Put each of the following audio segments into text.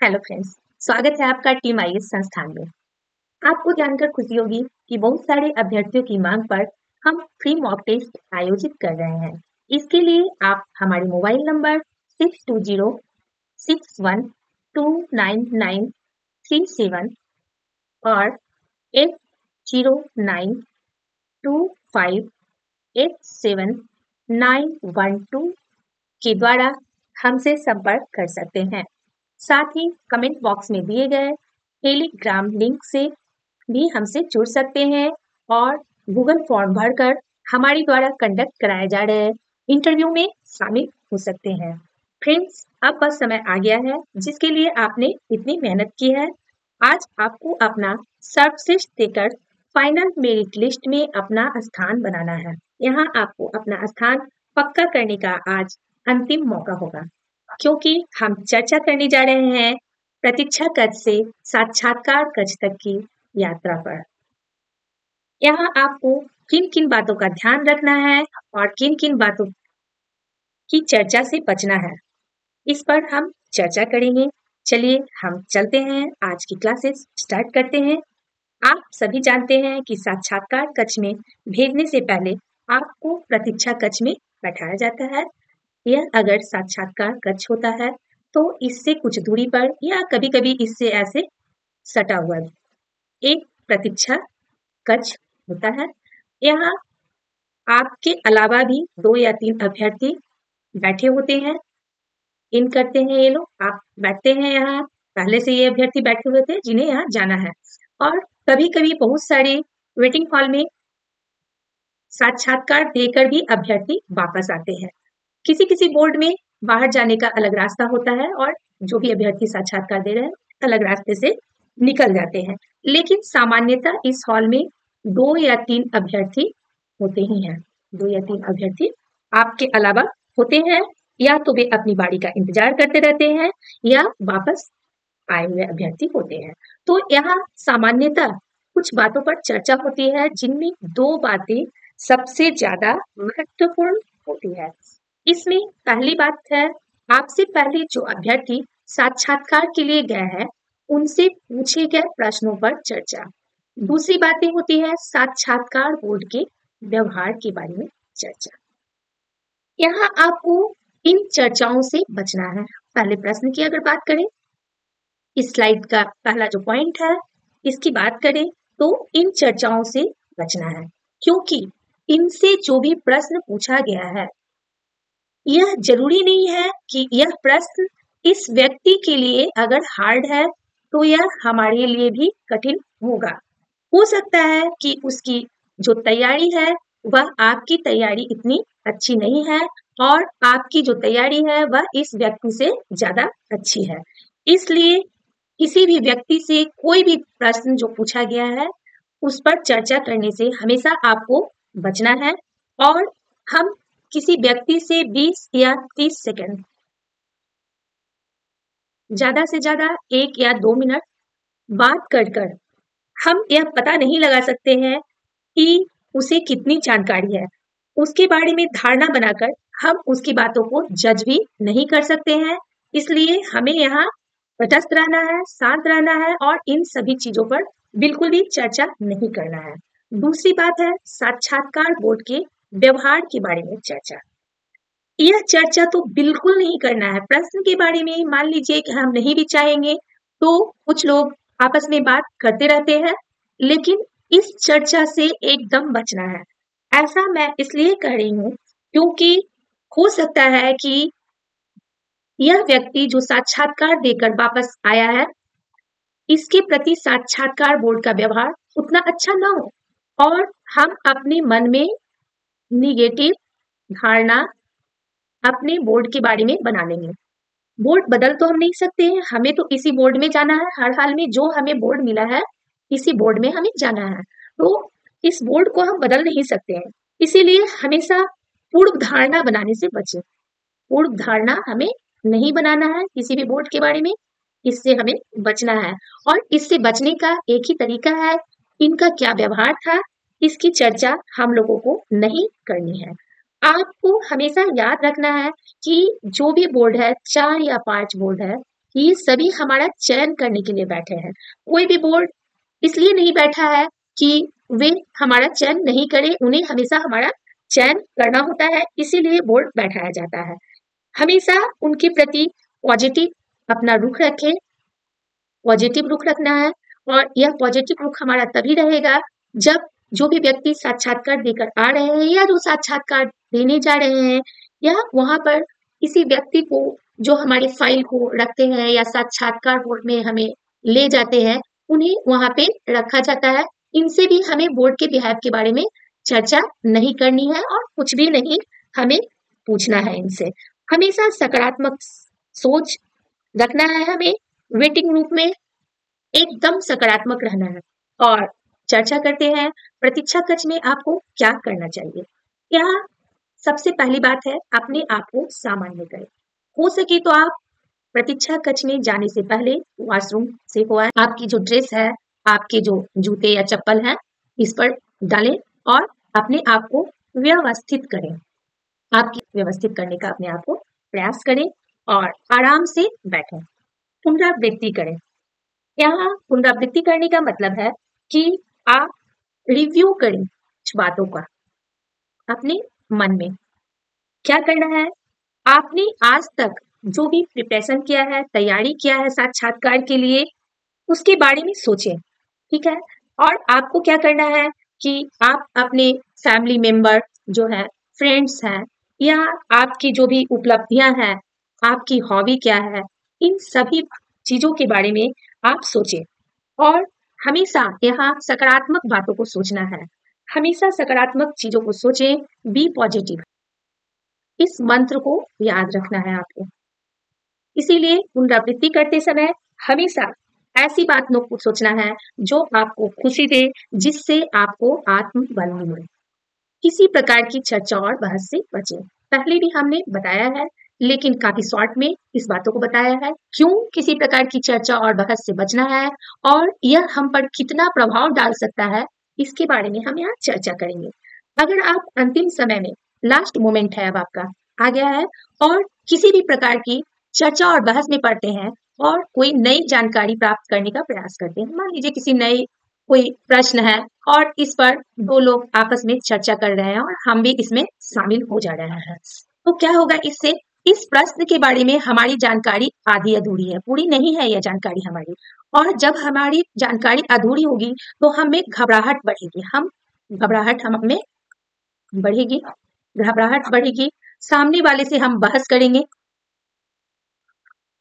Hello friends स्वागत है आपका टीम आई संस्थान में। आपको जानकर खुशी होगी कि बहुत सारे अभ्यर्थियों की मांग पर हम फ्री मॉक टेस्ट आयोजित कर रहे हैं। इसके लिए आप हमारे mobile number six two zero six one two nine nine three seven और eight zero nine two five eight seven nine one two के द्वारा हमसे संपर्क कर सकते हैं। साथ ही कमेंट बॉक्स में दिए गए टेलीग्राम लिंक से भी हमसे जुड़ सकते हैं और गूगल फॉर्म भरकर हमारे द्वारा कंडक्ट कराए जा रहे इंटरव्यू में शामिल हो सकते हैं। फ्रेंड्स अब बस समय आ गया है, जिसके लिए आपने इतनी मेहनत की है। आज आपको अपना सर्वश्रेष्ठ देकर फाइनल मेरिट लिस्ट में अपना स्थान बनाना है। यहाँ आपको अपना स्थान पक्का करने का आज अंतिम मौका होगा। क्योंकि हम चर्चा करने जा रहे हैं प्रतीक्षा कक्ष से साक्षात्कार कक्ष तक की यात्रा पर। यहाँ आपको किन किन बातों का ध्यान रखना है और किन किन बातों की चर्चा से बचना है, इस पर हम चर्चा करेंगे। चलिए हम चलते हैं। आज की क्लासेस स्टार्ट करते हैं। आप सभी जानते हैं कि साक्षात्कार कक्ष में भेजने से पहले आपको प्रतीक्षा कक्ष में बैठाया जाता है। यह अगर साक्षात्कार कक्ष होता है तो इससे कुछ दूरी पर या कभी कभी इससे ऐसे सटा हुआ एक प्रतीक्षा कक्ष होता है। यहाँ आपके अलावा भी दो या तीन अभ्यर्थी बैठे होते हैं। इन करते हैं ये लोग। आप बैठते हैं यहाँ। पहले से ये अभ्यर्थी बैठे हुए थे, जिन्हें यहाँ जाना है। और कभी कभी बहुत सारे वेटिंग हॉल में साक्षात्कार देकर भी अभ्यर्थी वापस आते हैं। किसी किसी बोर्ड में बाहर जाने का अलग रास्ता होता है और जो भी अभ्यर्थी साक्षात्कार दे रहे हैं, अलग रास्ते से निकल जाते हैं। लेकिन सामान्यतः इस हॉल में दो या तीन अभ्यर्थी होते ही हैं। दो या तीन अभ्यर्थी आपके अलावा होते हैं या तो वे अपनी बारी का इंतज़ार करते रहते हैं या वापस आए हुए अभ्यर्थी होते हैं। तो यहाँ सामान्यतः कुछ बातों पर चर्चा होती है, जिनमें दो बातें सबसे ज़्यादा महत्वपूर्ण होती है। इसमें पहली बात है, आपसे पहले जो अभ्यर्थी साक्षात्कार के लिए गए हैं, उनसे पूछे गए प्रश्नों पर चर्चा। दूसरी बातें होती है, साक्षात्कार बोर्ड के व्यवहार के बारे में चर्चा। यहाँ आपको इन चर्चाओं से बचना है। पहले प्रश्न की अगर बात करें, इस स्लाइड का पहला जो पॉइंट है, इसकी बात करें तो इन चर्चाओं से बचना है। क्योंकि इनसे जो भी प्रश्न पूछा गया है यह ज़रूरी नहीं है कि यह प्रश्न इस व्यक्ति के लिए अगर हार्ड है तो यह हमारे लिए भी कठिन होगा। हो सकता है कि उसकी जो तैयारी है, वह आपकी तैयारी इतनी अच्छी नहीं है और आपकी जो तैयारी है, वह इस व्यक्ति से ज़्यादा अच्छी है। इसलिए किसी भी व्यक्ति से कोई भी प्रश्न जो पूछा गया है, उस पर चर्चा करने से हमेशा आपको बचना है और हम किसी व्यक्ति से 20 या 30 सेकंड। ज़्यादा से ज़्यादा एक या दो मिनट बात कर कर हम यह पता नहीं लगा सकते हैं कि उसे कितनी जानकारी है। उसके बारे में धारणा बनाकर हम उसकी बातों को जज भी नहीं कर सकते हैं। इसलिए हमें यहाँ तटस्थ रहना है, शांत रहना है और इन सभी चीज़ों पर बिल्कुल भी चर्चा नहीं करना है। दूसरी बात है साक्षात्कार बोर्ड के व्यवहार के बारे में चर्चा। यह चर्चा तो बिल्कुल नहीं करना है। प्रश्न के बारे में मान लीजिए कि हम नहीं भी चाहेंगे तो कुछ लोग आपस में बात करते रहते हैं, लेकिन इस चर्चा से एकदम बचना है। ऐसा मैं इसलिए कह रही हूँ क्योंकि हो सकता है कि यह व्यक्ति जो साक्षात्कार देकर वापस आया है, इसके प्रति साक्षात्कार बोर्ड का व्यवहार उतना अच्छा ना हो और हम अपने मन में निगेटिव धारणा अपने बोर्ड के बारे में बना लेंगे। बोर्ड बदल तो हम नहीं सकते हैं। हमें तो इसी बोर्ड में जाना है। हर हाल में जो हमें बोर्ड मिला है, इसी बोर्ड में हमें जाना है। तो इस बोर्ड को हम बदल नहीं सकते हैं। इसीलिए हमेशा पूर्व धारणा बनाने से बचे। पूर्व धारणा हमें नहीं बनाना है किसी भी बोर्ड के बारे में। इससे हमें बचना है। और इससे बचने का एक ही तरीका है, इनका क्या व्यवहार था इसकी चर्चा हम लोगों को नहीं करनी है। आपको हमेशा याद रखना है कि जो भी बोर्ड है, चार या पाँच बोर्ड है, ये सभी हमारा चयन करने के लिए बैठे हैं। कोई भी बोर्ड इसलिए नहीं बैठा है कि वे हमारा चयन नहीं करें, उन्हें हमेशा हमारा चयन करना होता है, इसीलिए बोर्ड बैठाया जाता है। हमेशा उनके प्रति पॉजिटिव अपना रुख रखें, पॉजिटिव रुख रखना है, और यह पॉजिटिव रुख हमारा तभी रहेगा जब जो भी व्यक्ति साक्षात्कार देकर आ रहे हैं या जो साक्षात्कार देने जा रहे हैं, या वहाँ पर किसी व्यक्ति को जो हमारे फ़ाइल को रखते हैं या साक्षात्कार बोर्ड में हमें ले जाते हैं, उन्हें वहाँ पे रखा जाता है। इनसे भी हमें बोर्ड के बिहार के बारे में चर्चा नहीं करनी है और कुछ भी नहीं हमें पूछना है इनसे। हमेशा सकारात्मक सोच रखना है हमें। वेटिंग रूम में एकदम सकारात्मक रहना है। और चर्चा करते हैं, प्रतीक्षा कक्ष में आपको क्या करना चाहिए? यहाँ सबसे पहली बात है, अपने आप को सामान्य करें। हो सके तो आप प्रतीक्षा कक्ष में जाने से पहले वॉशरूम से हुआ आपकी जो ड्रेस है, आपके जो जूते या चप्पल हैं, इस पर डालें और अपने आप को व्यवस्थित करें। आपकी व्यवस्थित करने का अपने आप को प्रयास करें और आराम से बैठें। पुनरावृत्ति करें। यहाँ पुनरावृत्ति करने का मतलब है कि आप रिव्यू करें कुछ बातों का अपने मन में। क्या करना है? आपने आज तक जो भी प्रिपरेशन किया है, तैयारी किया है साक्षात्कार के लिए, उसके बारे में सोचें, ठीक है? और आपको क्या करना है कि आप अपने फैमिली मेंबर जो है फ्रेंड्स हैं, या आपकी जो भी उपलब्धियाँ हैं, आपकी हॉबी क्या है, इन सभी चीज़ों के बारे में आप सोचें। और हमेशा यहाँ सकारात्मक बातों को सोचना है। हमेशा सकारात्मक चीज़ों को सोचें बी पॉजिटिव इस मंत्र को याद रखना है आपको। इसीलिए पुनरावृत्ति करते समय हमेशा ऐसी बात को सोचना है जो आपको खुशी दे, जिससे आपको आत्मबल मिले। किसी प्रकार की चर्चा और बहस से बचे। पहले भी हमने बताया है लेकिन काफ़ी शॉर्ट में इस बातों को बताया है। क्यों किसी प्रकार की चर्चा और बहस से बचना है और यह हम पर कितना प्रभाव डाल सकता है, इसके बारे में हम यहाँ चर्चा करेंगे। अगर आप अंतिम समय में लास्ट मोमेंट है अब आपका, आ गया है और किसी भी प्रकार की चर्चा और बहस में पढ़ते हैं और कोई नई जानकारी प्राप्त करने का प्रयास करते हैं। मान लीजिए किसी नए कोई प्रश्न है और इस पर दो लोग आपस में चर्चा कर रहे हैं और हम भी इसमें शामिल हो जा रहे हैं। तो क्या होगा इससे? इस प्रश्न के बारे में हमारी जानकारी आधी अधूरी है, पूरी नहीं है यह जानकारी हमारी। और जब हमारी जानकारी अधूरी होगी तो हमें घबराहट बढ़ेगी। हम घबराहट हम में बढ़ेगी, घबराहट बढ़ेगी। सामने वाले से हम बहस करेंगे।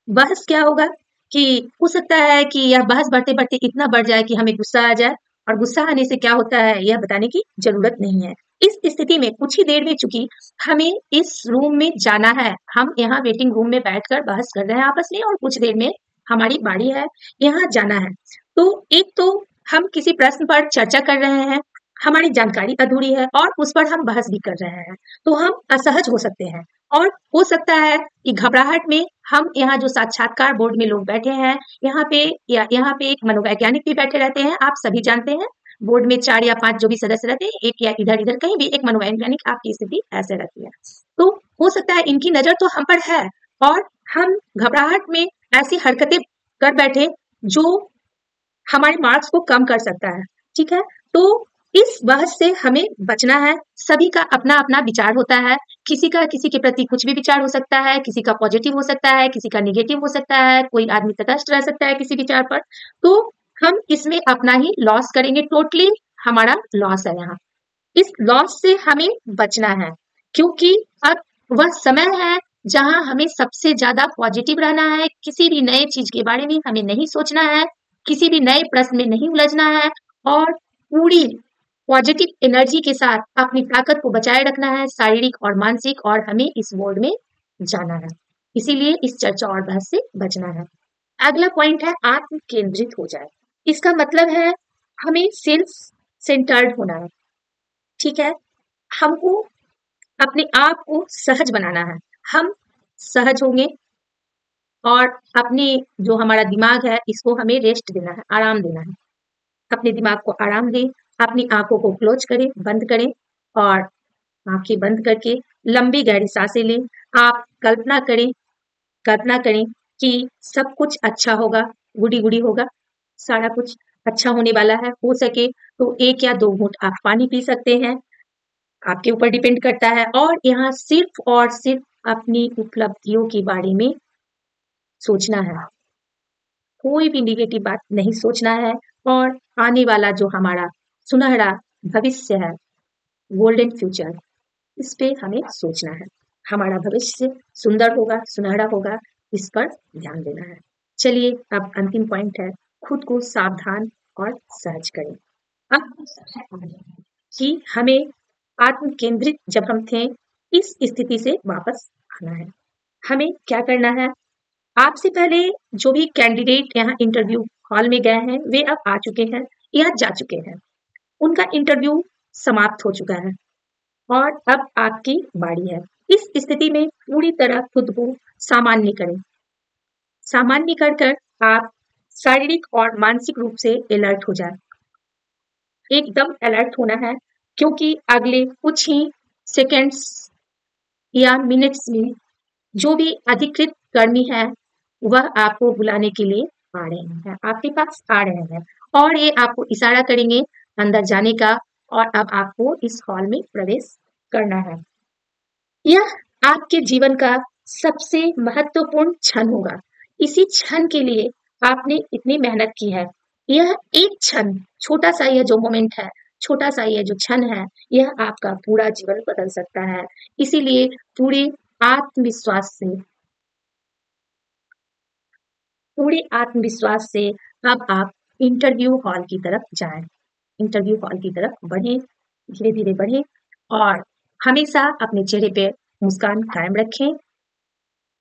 बहस क्या होगा कि हो सकता है कि यह बहस बढ़ते बढ़ते इतना बढ़ जाए कि हमें गुस्सा आ जाए। और गुस्सा आने से क्या होता है, यह बताने की ज़रूरत नहीं है। इस स्थिति में कुछ ही देर में चुकी हमें इस रूम में जाना है, हम यहाँ वेटिंग रूम में बैठकर बहस कर रहे हैं आपस में और कुछ देर में हमारी बाड़ी है यहाँ जाना है। तो एक तो हम किसी प्रश्न पर चर्चा कर रहे हैं, हमारी जानकारी अधूरी है और उस पर हम बहस भी कर रहे हैं। तो हम असहज हो सकते हैं। और हो सकता है कि घबराहट में हम यहाँ जो साक्षात्कार बोर्ड में लोग बैठे हैं, यहाँ पे या यहाँ पे एक मनोवैज्ञानिक भी बैठे रहते हैं, आप सभी जानते हैं। बोर्ड में चार या पाँच जो भी सदस्य रहते हैं, एक या इधर इधर कहीं भी एक मनोवैज्ञानिक आपकी स्थिति ऐसे रहती है। तो हो सकता है इनकी नज़र तो हम पर है और हम घबराहट में ऐसी हरकतें कर बैठे जो हमारे मार्क्स को कम कर सकता है, ठीक है? तो इस बहस से हमें बचना है। सभी का अपना अपना विचार होता है। किसी का, किसी के प्रति कुछ भी विचार हो सकता है, किसी का पॉजिटिव हो सकता है, किसी का निगेटिव हो सकता है, कोई आदमी तटस्थ रह सकता है किसी विचार पर। तो हम इसमें अपना ही लॉस करेंगे। टोटली हमारा लॉस है यहाँ। इस लॉस से हमें बचना है। क्योंकि अब वह समय है जहाँ हमें सबसे ज़्यादा पॉजिटिव रहना है। किसी भी नए चीज़ के बारे में हमें नहीं सोचना है। किसी भी नए प्रश्न में नहीं उलझना है। और पूरी पॉजिटिव एनर्जी के साथ अपनी ताकत को बचाए रखना है, शारीरिक और मानसिक, और हमें इस वर्ल्ड में जाना है। इसीलिए इस चर्चा और बहस से बचना है। अगला पॉइंट है आत्म केंद्रित हो जाए। इसका मतलब है, हमें सेल्फ सेंटर्ड होना है। ठीक है? हमको अपने आप को सहज बनाना है। हम सहज होंगे और अपने जो हमारा दिमाग है, इसको हमें रेस्ट देना है, आराम देना है। अपने दिमाग को आराम दें अपनी आँखों को क्लोज करें, बंद करें और आँखें बंद करके लंबी गहरी साँसें लें। आप कल्पना करें कल्पना करें कि सब कुछ अच्छा होगा गुडी गुडी होगा, सारा कुछ अच्छा होने वाला है, हो सके तो एक या दो घूट आप पानी पी सकते हैं। आपके ऊपर डिपेंड करता है और यहाँ सिर्फ़ और सिर्फ़ अपनी उपलब्धियों के बारे में सोचना है। कोई भी निगेटिव बात नहीं सोचना है और आने वाला जो हमारा सुनहरा भविष्य है गोल्डन फ्यूचर इस पे हमें सोचना है। हमारा भविष्य सुंदर होगा, सुनहरा होगा, इस पर ध्यान देना है। चलिए, अब अंतिम पॉइंट है, खुद को सावधान और सहज करें। अब कि हमें आत्म केंद्रित जब हम थे, इस स्थिति से वापस आना है। हमें क्या करना है? आपसे पहले जो भी कैंडिडेट यहाँ इंटरव्यू हॉल में गए हैं, वे अब आ चुके हैं या जा चुके हैं। उनका इंटरव्यू समाप्त हो चुका है। और अब आपकी बारी है। इस स्थिति में पूरी तरह खुद को सामान्य करें। सामान्य कर कर आप शारीरिक और मानसिक रूप से अलर्ट हो जाए। एकदम अलर्ट होना है, क्योंकि अगले कुछ ही सेकेंड्स या मिनट्स में जो भी अधिकृत कर्मी है, वह आपको बुलाने के लिए आ रहे हैं। आपके पास आ रहे हैं। और ये आपको इशारा करेंगे अंदर जाने का और अब आपको इस हॉल में प्रवेश करना है। यह आपके जीवन का सबसे महत्वपूर्ण क्षण होगा। इसी क्षण के लिए आपने इतनी मेहनत की है। यह एक क्षण, छोटा सा यह जो मोमेंट है, छोटा सा यह जो क्षण है, यह आपका पूरा जीवन बदल सकता है। इसीलिए पूरे आत्मविश्वास से, पूरे आत्मविश्वास से अब आप इंटरव्यू हॉल की तरफ़ जाएँ। इंटरव्यू कॉल की तरफ़ बढ़े धीरे धीरे बढ़े और हमेशा अपने चेहरे पे मुस्कान कायम रखें।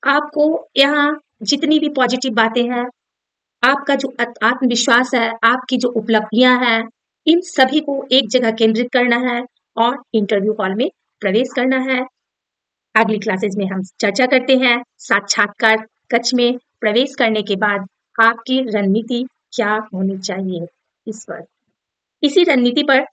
आपको यहाँ जितनी भी पॉजिटिव बातें हैं, आपका जो आत्मविश्वास है, आपकी जो उपलब्धियाँ हैं, इन सभी को एक जगह केंद्रित करना है और इंटरव्यू हॉल में प्रवेश करना है। अगली क्लासेस में हम चर्चा करते हैं। साक्षात्कार कक्ष में प्रवेश करने के बाद आपकी रणनीति क्या होनी चाहिए? इस पर इसी रणनीति पर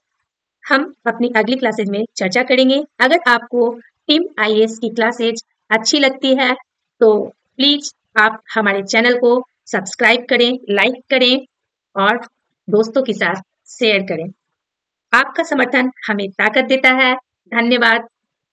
हम अपनी अगली क्लासेज में चर्चा करेंगे। अगर आपको टीम आईएएस की क्लासेज अच्छी लगती है तो प्लीज़ आप हमारे चैनल को सब्सक्राइब करें लाइक करें और दोस्तों के साथ शेयर करें। आपका समर्थन हमें ताकत देता है। धन्यवाद।